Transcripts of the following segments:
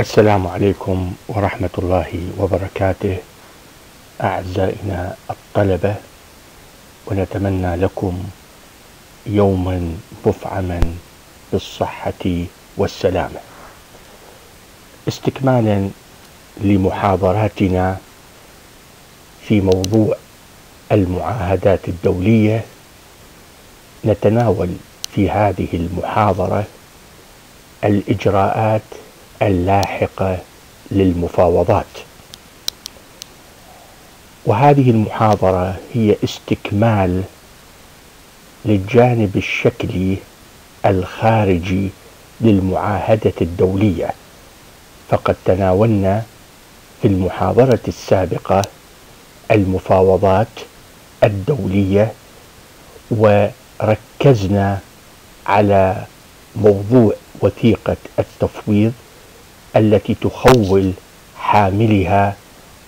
السلام عليكم ورحمة الله وبركاته. أعزائنا الطلبة ونتمنى لكم يوما مفعما بالصحة والسلامة. استكمالا لمحاضراتنا في موضوع المعاهدات الدولية نتناول في هذه المحاضرة الإجراءات اللاحقة للمفاوضات. وهذه المحاضرة هي استكمال للجانب الشكلي الخارجي للمعاهدة الدولية. فقد تناولنا في المحاضرة السابقة المفاوضات الدولية وركزنا على موضوع وثيقة التفويض التي تخول حاملها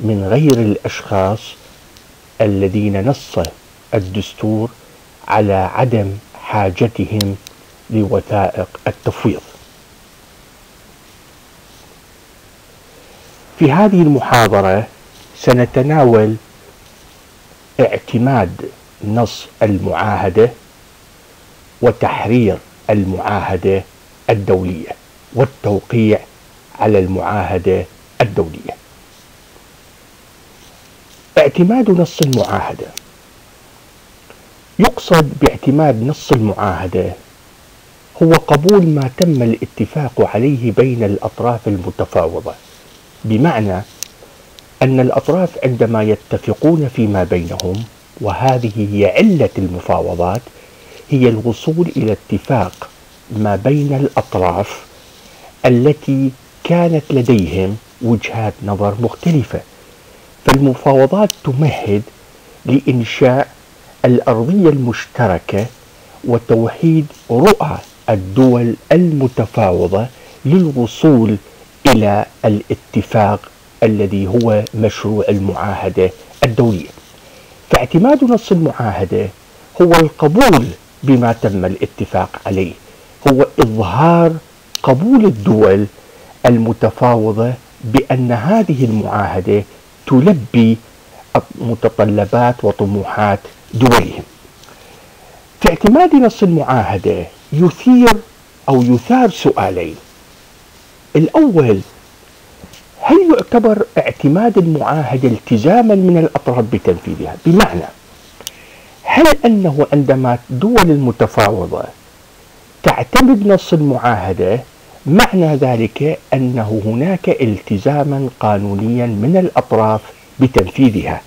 من غير الأشخاص الذين نص الدستور على عدم حاجتهم لوثائق التفويض. في هذه المحاضرة سنتناول اعتماد نص المعاهدة وتحرير المعاهدة الدولية والتوقيع على المعاهدة الدولية. اعتماد نص المعاهدة. يقصد باعتماد نص المعاهدة هو قبول ما تم الاتفاق عليه بين الأطراف المتفاوضة بمعنى أن الأطراف عندما يتفقون فيما بينهم وهذه هي علة المفاوضات هي الوصول إلى اتفاق ما بين الأطراف التي كانت لديهم وجهات نظر مختلفة فالمفاوضات تمهد لإنشاء الأرضية المشتركة وتوحيد رؤى الدول المتفاوضة للوصول إلى الاتفاق الذي هو مشروع المعاهدة الدولية. فاعتماد نص المعاهدة هو القبول بما تم الاتفاق عليه هو إظهار قبول الدول المتفاوضة بأن هذه المعاهدة تلبي متطلبات وطموحات دولهم. في اعتماد نص المعاهدة يثير أو يثار سؤالين. الأول هل يعتبر اعتماد المعاهدة التزاما من الأطراف بتنفيذها؟ بمعنى هل أنه عندما الدول المتفاوضة تعتمد نص المعاهدة معنى ذلك أنه هناك التزاما قانونيا من الأطراف بتنفيذها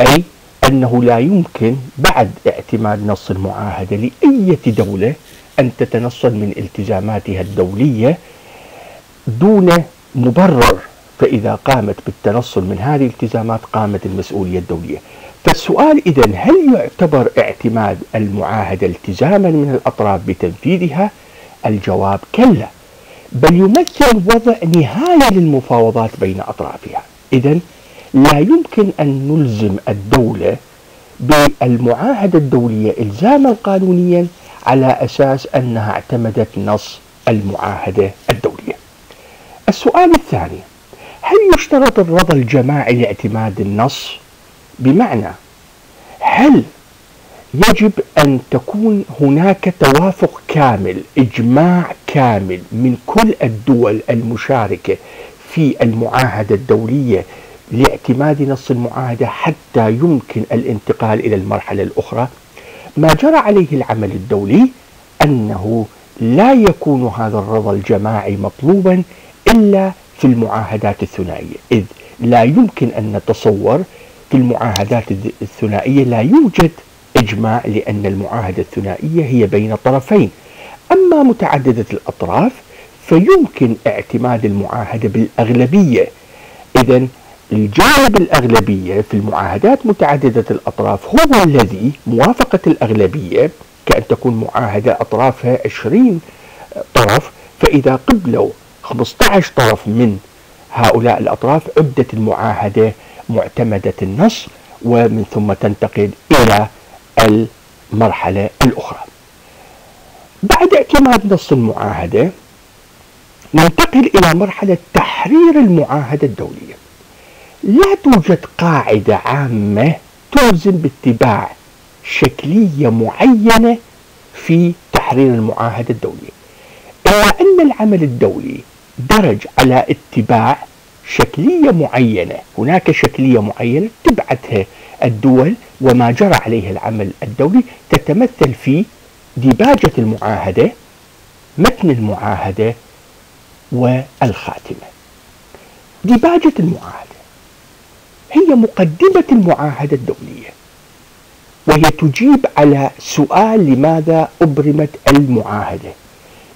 أي أنه لا يمكن بعد اعتماد نص المعاهدة لأي دولة أن تتنصل من التزاماتها الدولية دون مبرر فإذا قامت بالتنصل من هذه الالتزامات قامت المسؤولية الدولية. فالسؤال إذا هل يعتبر اعتماد المعاهدة التزاما من الأطراف بتنفيذها؟ الجواب كلا بل يمثل وضع نهاية للمفاوضات بين أطرافها. إذا لا يمكن أن نلزم الدولة بالمعاهدة الدولية إلزاما قانونيا على أساس أنها اعتمدت نص المعاهدة الدولية. السؤال الثاني هل يشترط الرضا الجماعي لاعتماد النص؟ بمعنى هل يجب أن تكون هناك توافق كامل إجماع كامل من كل الدول المشاركة في المعاهدة الدولية لاعتماد نص المعاهدة حتى يمكن الانتقال إلى المرحلة الأخرى. ما جرى عليه العمل الدولي أنه لا يكون هذا الرضا الجماعي مطلوبا إلا في المعاهدات الثنائية إذ لا يمكن أن نتصور في المعاهدات الثنائية لا يوجد إجماع لأن المعاهدة الثنائية هي بين طرفين أما متعددة الأطراف فيمكن اعتماد المعاهدة بالأغلبية. إذا الجانب الأغلبية في المعاهدات متعددة الأطراف هو الذي موافقة الأغلبية كأن تكون معاهدة أطرافها 20 طرف فإذا قبلوا 15 طرف من هؤلاء الأطراف عدت المعاهدة معتمدة النص ومن ثم تنتقل إلى المرحلة الأخرى. بعد اعتماد نص المعاهدة ننتقل إلى مرحلة تحرير المعاهدة الدولية. لا توجد قاعدة عامة تلزم باتباع شكلية معينة في تحرير المعاهدة الدولية إلا أن العمل الدولي درج على اتباع شكلية معينة. هناك شكلية معينة تبعتها الدول وما جرى عليه العمل الدولي تتمثل في ديباجة المعاهدة متن المعاهدة والخاتمة. ديباجة المعاهدة هي مقدمة المعاهدة الدولية وهي تجيب على سؤال لماذا أبرمت المعاهدة.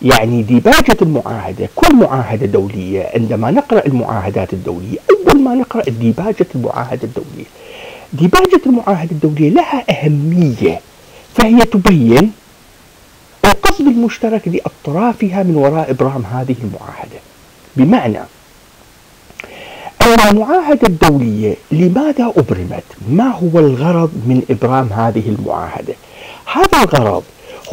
يعني ديباجة المعاهدة كل معاهدة دولية عندما نقرأ المعاهدات الدولية أول ما نقرأ ديباجة المعاهدة الدولية ديباجة المعاهدة الدولية لها أهمية فهي تبين القصد المشترك لأطرافها من وراء إبرام هذه المعاهدة بمعنى أن المعاهدة الدولية لماذا أبرمت؟ ما هو الغرض من إبرام هذه المعاهدة؟ هذا الغرض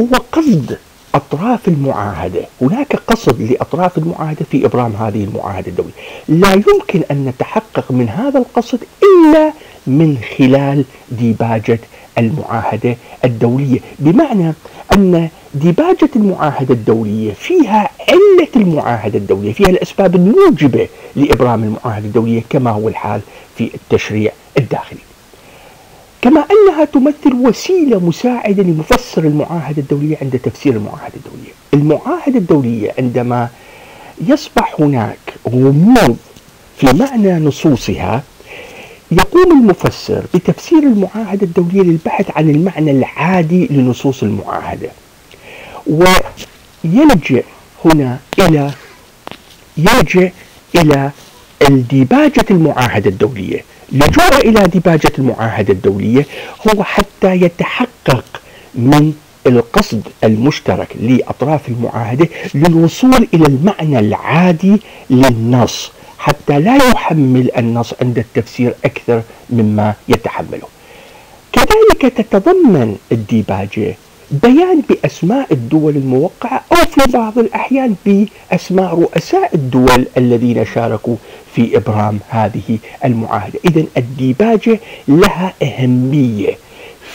هو قصد أطراف المعاهدة. هناك قصد لأطراف المعاهدة في إبرام هذه المعاهدة الدولية. لا يمكن أن نتحقق من هذا القصد إلا من خلال ديباجة المعاهدة الدولية. بمعنى أن ديباجة المعاهدة الدولية فيها علة المعاهدة الدولية فيها الأسباب الموجبة لإبرام المعاهدة الدولية كما هو الحال في التشريع كما أنها تمثل وسيلة مساعدة لمفسر المعاهدة الدولية عند تفسير المعاهدة الدولية. المعاهدة الدولية عندما يصبح هناك غموض في معنى نصوصها يقوم المفسر بتفسير المعاهدة الدولية للبحث عن المعنى العادي لنصوص المعاهدة. ويلجأ هنا إلى يلجأ إلى الديباجة المعاهدة الدولية. لجوء إلى ديباجة المعاهدة الدولية هو حتى يتحقق من القصد المشترك لأطراف المعاهدة للوصول إلى المعنى العادي للنص حتى لا يحمل النص عند التفسير أكثر مما يتحمله. كذلك تتضمن الديباجة بيان بأسماء الدول الموقعة أو في بعض الأحيان بأسماء رؤساء الدول الذين شاركوا في إبرام هذه المعاهدة. إذا الديباجة لها أهمية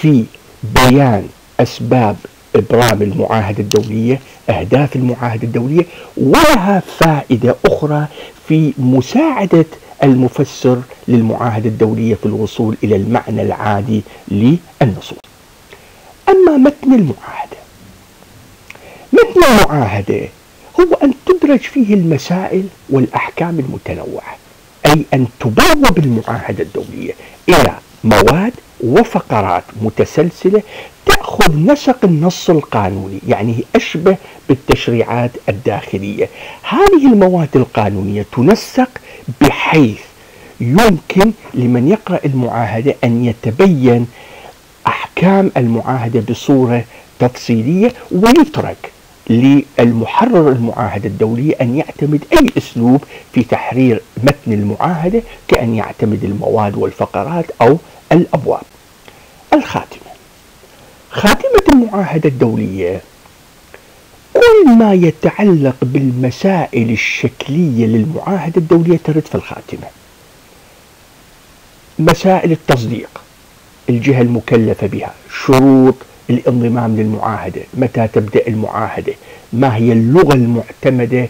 في بيان أسباب إبرام المعاهدة الدولية أهداف المعاهدة الدولية ولها فائدة أخرى في مساعدة المفسر للمعاهدة الدولية في الوصول إلى المعنى العادي للنصوص. أما متن المعاهدة متن المعاهدة هو أن تدرج فيه المسائل والأحكام المتنوعة أي أن تبوب المعاهدة الدولية إلى مواد وفقرات متسلسلة تأخذ نسق النص القانوني يعني أشبه بالتشريعات الداخلية. هذه المواد القانونية تنسق بحيث يمكن لمن يقرأ المعاهدة أن يتبين أحكام المعاهدة بصورة تفصيلية ويترك للمحرر المعاهدة الدولية أن يعتمد أي أسلوب في تحرير متن المعاهدة كأن يعتمد المواد والفقرات أو الأبواب. الخاتمة. خاتمة المعاهدة الدولية. كل ما يتعلق بالمسائل الشكلية للمعاهدة الدولية ترد في الخاتمة. مسائل التصديق. الجهة المكلفة بها. شروط الانضمام للمعاهدة. متى تبدأ المعاهدة؟ ما هي اللغة المعتمدة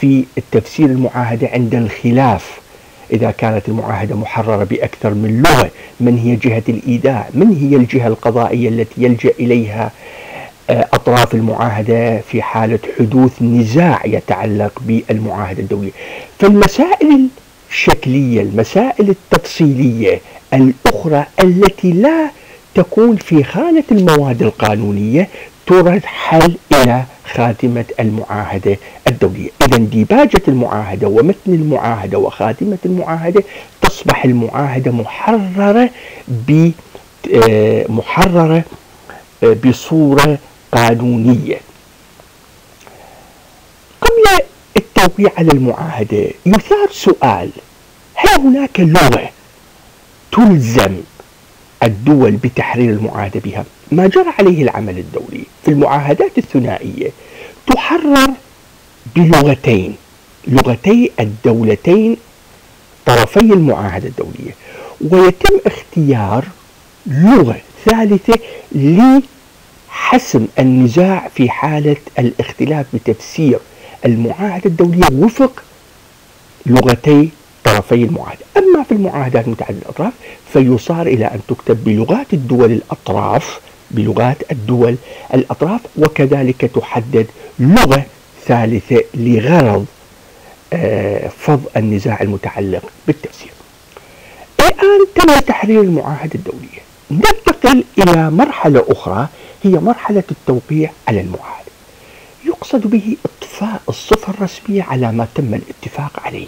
في التفسير المعاهدة عند الخلاف؟ إذا كانت المعاهدة محررة بأكثر من لغة من هي جهة الإيداع؟ من هي الجهة القضائية التي يلجأ إليها؟ آه، أطراف المعاهدة في حالة حدوث نزاع يتعلق بالمعاهدة الدولية. فالمسائل الشكلية المسائل التفصيلية الأخرى التي لا تكون في خانة المواد القانونية ترحل إلى خاتمة المعاهدة الدولية. إذا ديباجة المعاهدة ومتن المعاهدة وخاتمة المعاهدة تصبح المعاهدة محررة ب آه، محررة آه، بصورة قانونية. قبل التوقيع على المعاهدة يثار سؤال هل هناك لغة تلزم الدول بتحرير المعاهدة بها. ما جرى عليه العمل الدولي. في المعاهدات الثنائية تحرر بلغتين لغتي الدولتين طرفي المعاهدة الدولية. ويتم اختيار لغة ثالثة لحسم النزاع في حالة الاختلاف بتفسير المعاهدة الدولية وفق لغتي طرفي المعاهدة. أما في المعاهدات متعددة الأطراف فيصار إلى أن تكتب بلغات الدول الأطراف بلغات الدول الأطراف وكذلك تحدد لغة ثالثة لغرض آه، فض النزاع المتعلق بالتفسير الآن تم تحرير المعاهدة الدولية. ننتقل إلى مرحلة أخرى هي مرحلة التوقيع على المعاهدة. يقصد به إطفاء الصفة الرسمية على ما تم الاتفاق عليه.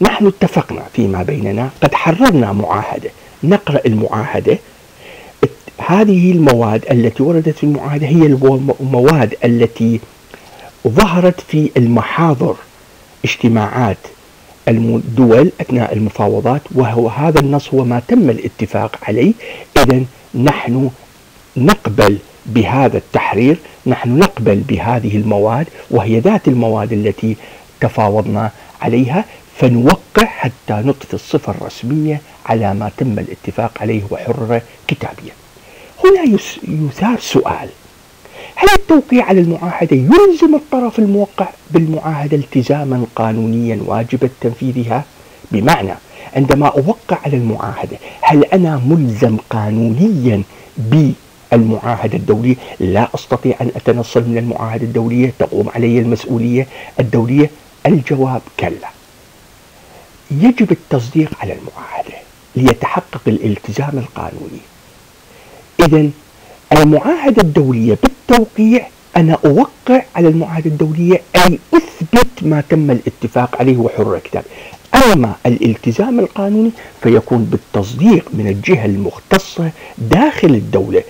نحن اتفقنا فيما بيننا قد حررنا معاهدة. نقرأ المعاهدة. هذه المواد التي وردت في المعاهدة هي المواد التي ظهرت في المحاضر اجتماعات الدول أثناء المفاوضات وهو هذا النص هو ما تم الاتفاق عليه. إذا نحن نقبل بهذا التحرير نحن نقبل بهذه المواد وهي ذات المواد التي تفاوضنا عليها. فنوقع حتى نطفي الصفة الرسمية على ما تم الاتفاق عليه وحرر كتابيا هنا يثار سؤال. هل التوقيع على المعاهدة يلزم الطرف الموقع بالمعاهدة التزاما قانونيا واجب تنفيذها؟ بمعنى عندما أوقع على المعاهدة هل أنا ملزم قانونيا بالمعاهدة الدولية؟ لا أستطيع أن أتنصل من المعاهدة الدولية تقوم علي المسؤولية الدولية؟ الجواب كلا. يجب التصديق على المعاهدة ليتحقق الالتزام القانوني. إذا المعاهدة الدولية بالتوقيع أنا أوقع على المعاهدة الدولية أي أثبت ما تم الاتفاق عليه وحر الكتاب. أما الالتزام القانوني فيكون بالتصديق من الجهة المختصة داخل الدولة.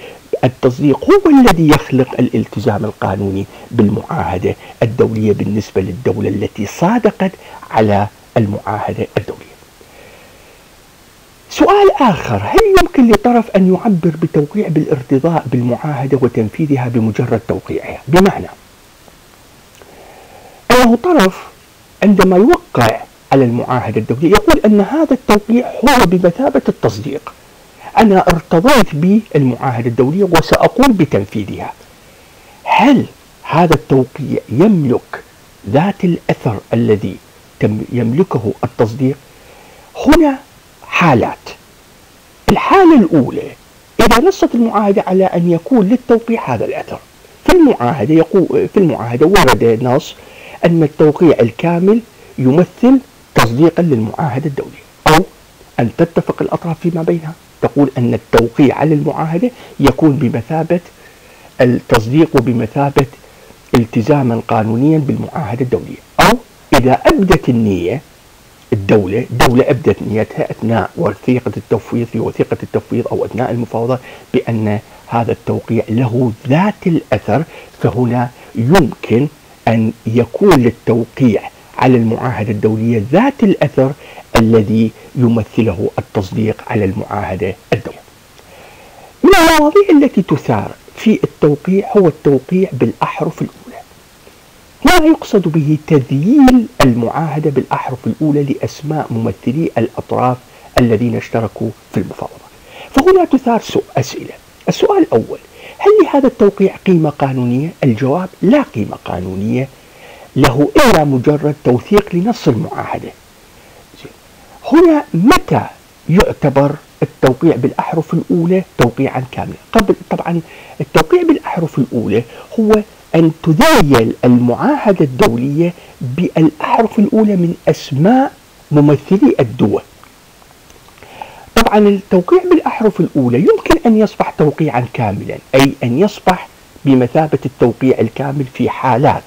التصديق هو الذي يخلق الالتزام القانوني بالمعاهدة الدولية بالنسبة للدولة التي صادقت على المعاهدة الدولية. سؤال آخر هل يمكن لطرف أن يعبر بتوقيع بالارتضاء بالمعاهدة وتنفيذها بمجرد توقيعها؟ بمعنى أنه طرف عندما يوقع على المعاهدة الدولية يقول أن هذا التوقيع هو بمثابة التصديق. أنا ارتضيت بالمعاهدة الدولية وسأقوم بتنفيذها. هل هذا التوقيع يملك ذات الأثر الذي يملكه التصديق. هنا حالات. الحالة الأولى إذا نصت المعاهدة على أن يكون للتوقيع هذا الأثر. في المعاهدة يقول في المعاهدة ورد نص أن التوقيع الكامل يمثل تصديقا للمعاهدة الدولية أو أن تتفق الأطراف فيما بينها. تقول أن التوقيع على المعاهدة يكون بمثابة التصديق وبمثابة التزاما قانونيا بالمعاهدة الدولية أو إذا أبدت النية الدولة دولة أبدت نيتها أثناء وثيقة التفويض في وثيقة التفويض أو أثناء المفاوضات بأن هذا التوقيع له ذات الأثر فهنا يمكن أن يكون للتوقيع على المعاهدة الدولية ذات الأثر الذي يمثله التصديق على المعاهدة الدولية. من المواضيع التي تثار في التوقيع هو التوقيع بالأحرف الأولى. ما يقصد به تذييل المعاهدة بالأحرف الأولى لأسماء ممثلي الأطراف الذين اشتركوا في المفاوضة. فهنا تثار أسئلة. السؤال الأول هل لهذا التوقيع قيمة قانونية؟ الجواب لا قيمة قانونية. له إلا مجرد توثيق لنص المعاهدة. هنا متى يعتبر التوقيع بالأحرف الأولى توقيعا كاملا؟ قبل طبعا التوقيع بالأحرف الأولى هو أن تذيل المعاهدة الدولية بالأحرف الأولى من أسماء ممثلي الدول. طبعا التوقيع بالأحرف الأولى يمكن أن يصبح توقيعا كاملا أي أن يصبح بمثابة التوقيع الكامل في حالات.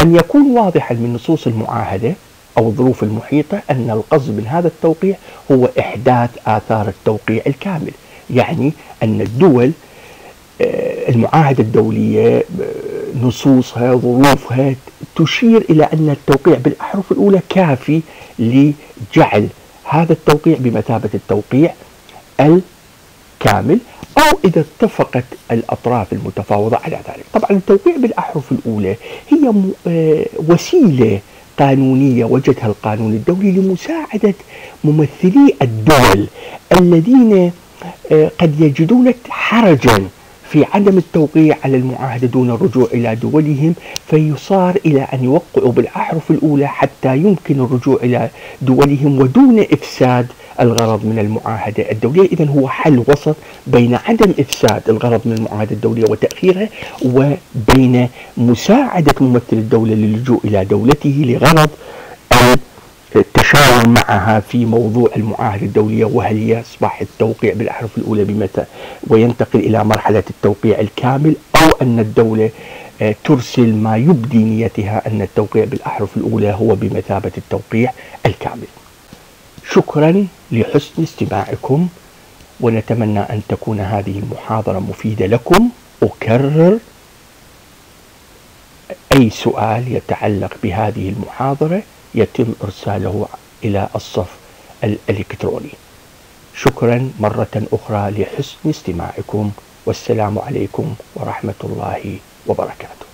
أن يكون واضحا من نصوص المعاهدة أو الظروف المحيطة أن القصد من هذا التوقيع هو إحداث آثار التوقيع الكامل. يعني أن الدول آه، المعاهدة الدولية آه، نصوصها ظروفها تشير إلى أن التوقيع بالأحرف الأولى كافي لجعل هذا التوقيع بمثابة التوقيع الكامل أو إذا اتفقت الأطراف المتفاوضة على ذلك. طبعا التوقيع بالأحرف الأولى هي آه، وسيلة القانونية وجدها القانون الدولي لمساعدة ممثلي الدول الذين آه، قد يجدون حرجا في عدم التوقيع على المعاهدة دون الرجوع إلى دولهم فيصار إلى أن يوقعوا بالأحرف الأولى حتى يمكن الرجوع إلى دولهم ودون إفساد الغرض من المعاهدة الدولية. إذا هو حل وسط بين عدم إفساد الغرض من المعاهدة الدولية وتأخيرها وبين مساعدة ممثل الدولة للجوء إلى دولته لغرض التشاور معها في موضوع المعاهدة الدولية وهل يصبح التوقيع بالأحرف الأولى بمتى؟ وينتقل إلى مرحلة التوقيع الكامل أو أن الدولة آه، ترسل ما يبدي نيتها أن التوقيع بالأحرف الأولى هو بمثابة التوقيع الكامل. شكرا لحسن استماعكم ونتمنى أن تكون هذه المحاضرة مفيدة لكم. أكرر أي سؤال يتعلق بهذه المحاضرة يتم إرساله إلى الصف الإلكتروني. شكرا مرة أخرى لحسن استماعكم والسلام عليكم ورحمة الله وبركاته.